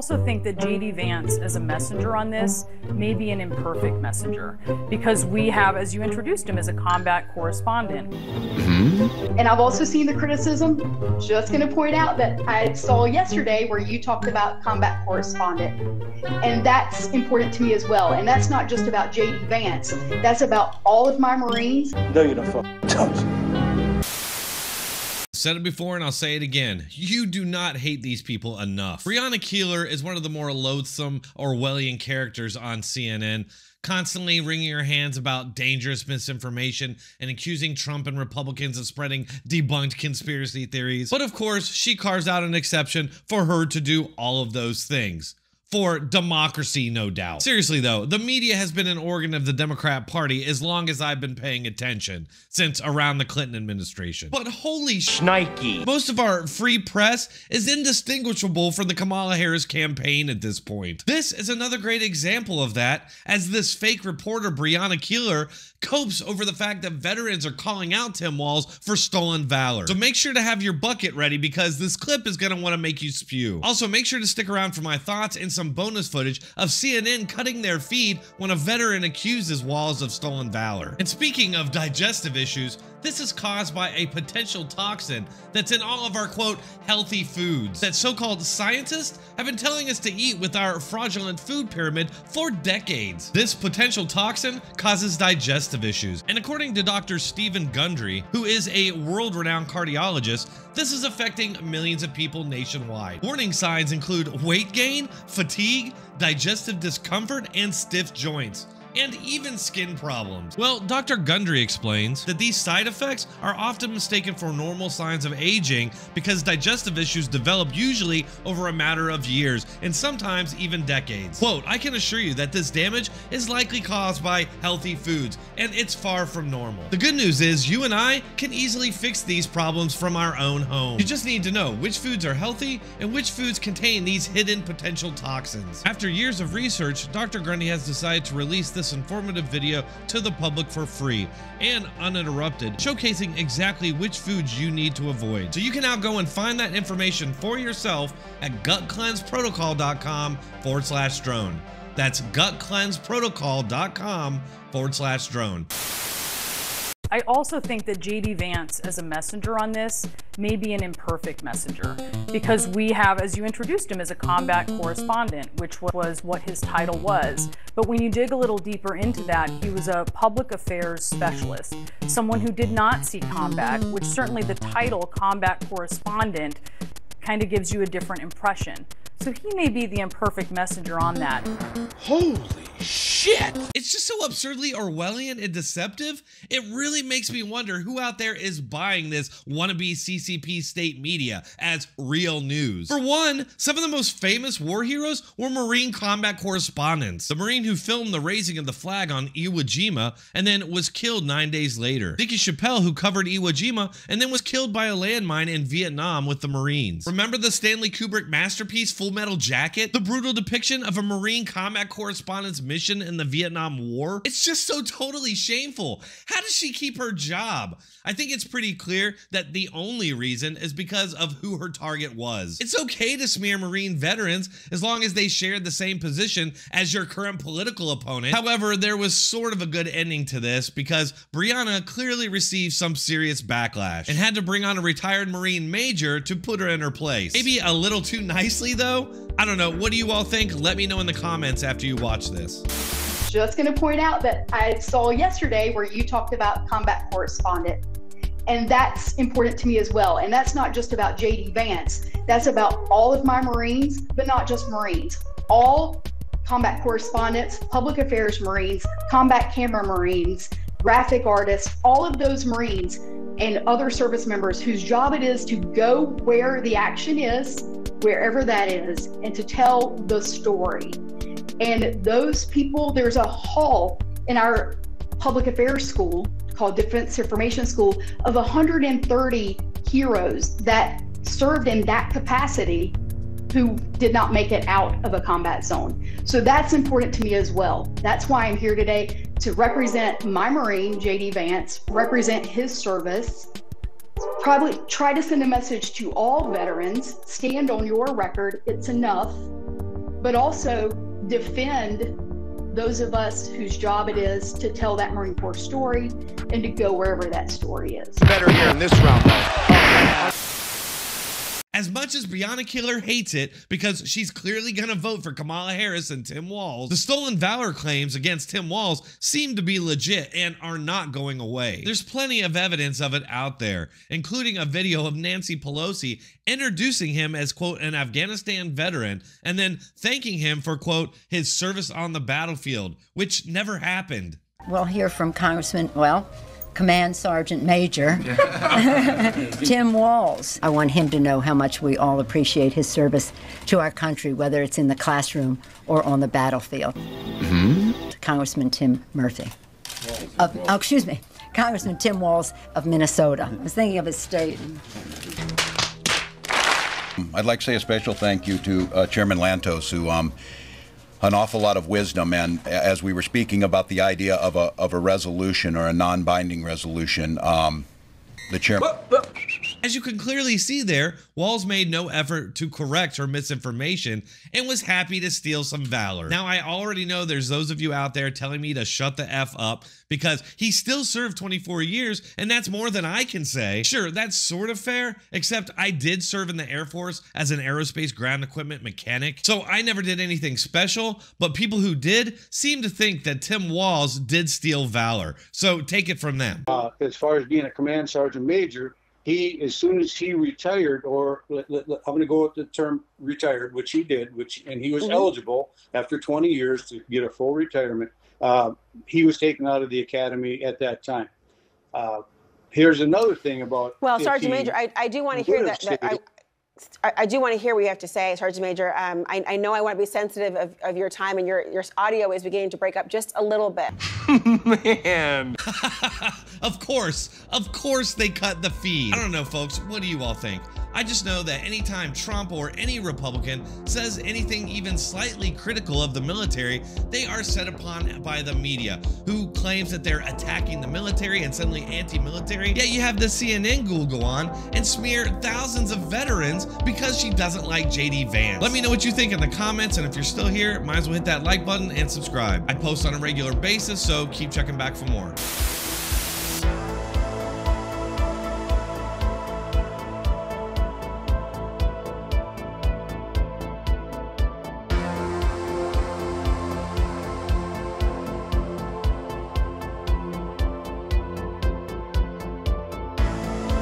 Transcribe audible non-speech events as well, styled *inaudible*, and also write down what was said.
also think that JD Vance as a messenger on this may be an imperfect messenger because we have, as you introduced him, as a combat correspondent. Mm-hmm. And I've also seen the criticism. Just going to point out that I saw yesterday where you talked about combat correspondent, and that's important to me as well. And that's not just about JD Vance. That's about all of my Marines. No, you don't. Don't said it before and I'll say it again. You do not hate these people enough. Brianna Keilar is one of the more loathsome Orwellian characters on CNN constantly wringing her hands about dangerous misinformation and accusing Trump and Republicans of spreading debunked conspiracy theories. But of course, she carves out an exception for her to do all of those things for democracy, no doubt. Seriously, though, the media has been an organ of the Democrat Party as long as I've been paying attention, since around the Clinton administration. But holy shnikey, most of our free press is indistinguishable from the Kamala Harris campaign at this point. This is another great example of that, as this fake reporter, Brianna Keilar, copes over the fact that veterans are calling out Tim Walz for stolen valor. So make sure to have your bucket ready because this clip is going to want to make you spew. Also, make sure to stick around for my thoughts and some bonus footage of CNN cutting their feed when a veteran accuses Walz of stolen valor. And speaking of digestive issues, this is caused by a potential toxin that's in all of our quote healthy foods that so-called scientists have been telling us to eat with our fraudulent food pyramid for decades. This potential toxin causes digestive issues, and according to Dr. Stephen Gundry, who is a world-renowned cardiologist, this is affecting millions of people nationwide. Warning signs include weight gain, fatigue, digestive discomfort, and stiff joints and even skin problems. Well, Dr. Gundry explains that these side effects are often mistaken for normal signs of aging because digestive issues develop usually over a matter of years and sometimes even decades. Quote, I can assure you that this damage is likely caused by healthy foods and it's far from normal. The good news is you and I can easily fix these problems from our own home. You just need to know which foods are healthy and which foods contain these hidden potential toxins. After years of research, Dr. Gundry has decided to release this this informative video to the public for free and uninterrupted, showcasing exactly which foods you need to avoid. So you can now go and find that information for yourself at gutcleanseprotocol.com forward slash drone. That's gutcleanseprotocol.com forward slash drone. I also think that JD Vance as a messenger on this may be an imperfect messenger because we have, as you introduced him, as a combat correspondent, which was what his title was. But when you dig a little deeper into that, he was a public affairs specialist, someone who did not see combat, which certainly the title combat correspondent kind of gives you a different impression. So he may be the imperfect messenger on that. Holy shit! It's just so absurdly Orwellian and deceptive. It really makes me wonder who out there is buying this wannabe CCP state media as real news. For one, some of the most famous war heroes were Marine combat correspondents. The Marine who filmed the raising of the flag on Iwo Jima and then was killed nine days later. Dickey Chapelle who covered Iwo Jima and then was killed by a landmine in Vietnam with the Marines. Remember the Stanley Kubrick masterpiece Full Metal Jacket? The brutal depiction of a Marine combat correspondent's mission in the Vietnam War? It's just so totally shameful. How does she keep her job? I think it's pretty clear that the only reason is because of who her target was. It's okay to smear Marine veterans as long as they shared the same position as your current political opponent. However, there was sort of a good ending to this because Brianna clearly received some serious backlash and had to bring on a retired Marine major to put her in her place. Maybe a little too nicely though? I don't know. What do you all think? Let me know in the comments after you watch this. Just going to point out that I saw yesterday where you talked about combat correspondent. And that's important to me as well. And that's not just about JD Vance, that's about all of my Marines, but not just Marines. All combat correspondents, public affairs Marines, combat camera Marines, graphic artists, all of those Marines and other service members whose job it is to go where the action is wherever that is, and to tell the story. And those people, there's a hall in our public affairs school called Defense Information School of 130 heroes that served in that capacity who did not make it out of a combat zone. So that's important to me as well. That's why I'm here today to represent my Marine, JD Vance, represent his service, probably try to send a message to all veterans stand on your record, it's enough. but also defend those of us whose job it is to tell that Marine Corps story and to go wherever that story is. Better here in this round. As much as Brianna Keilar hates it because she's clearly going to vote for Kamala Harris and Tim Walz, the stolen valor claims against Tim Walz seem to be legit and are not going away. There's plenty of evidence of it out there, including a video of Nancy Pelosi introducing him as, quote, an Afghanistan veteran and then thanking him for, quote, his service on the battlefield, which never happened. We'll hear from Congressman, well, Command Sergeant Major *laughs* *laughs* Tim Walz. I want him to know how much we all appreciate his service to our country, whether it's in the classroom or on the battlefield. Mm-hmm. Congressman Tim Murphy. Of, oh, excuse me, Congressman Tim Walz of Minnesota. I was thinking of his state. I'd like to say a special thank you to uh, Chairman Lantos, who um, an awful lot of wisdom. And as we were speaking about the idea of a, of a resolution or a non binding resolution, um, the chairman. As you can clearly see there, Walz made no effort to correct her misinformation and was happy to steal some valor. Now, I already know there's those of you out there telling me to shut the F up because he still served 24 years, and that's more than I can say. Sure, that's sort of fair, except I did serve in the Air Force as an aerospace ground equipment mechanic, so I never did anything special, but people who did seem to think that Tim Walz did steal valor. So take it from them. Uh, as far as being a command sergeant major, he as soon as he retired or i'm going to go with the term retired which he did which and he was mm-hmm. eligible after 20 years to get a full retirement. Uh, he was taken out of the academy at that time. Uh, here's another thing about well sergeant major i, I do want to hear that, that I, I, do want to hear what you have to say, Sergeant Major. Um, I, I, know I want to be sensitive of, of, your time, and your, your audio is beginning to break up just a little bit. *laughs* Man. *laughs* of course. Of course they cut the feed. I don't know, folks. What do you all think? I just know that anytime Trump or any Republican says anything even slightly critical of the military, they are set upon by the media, who claims that they're attacking the military and suddenly anti-military. Yet you have the CNN ghoul go on and smear thousands of veterans because she doesn't like JD Vance. Let me know what you think in the comments, and if you're still here, might as well hit that like button and subscribe. I post on a regular basis, so keep checking back for more.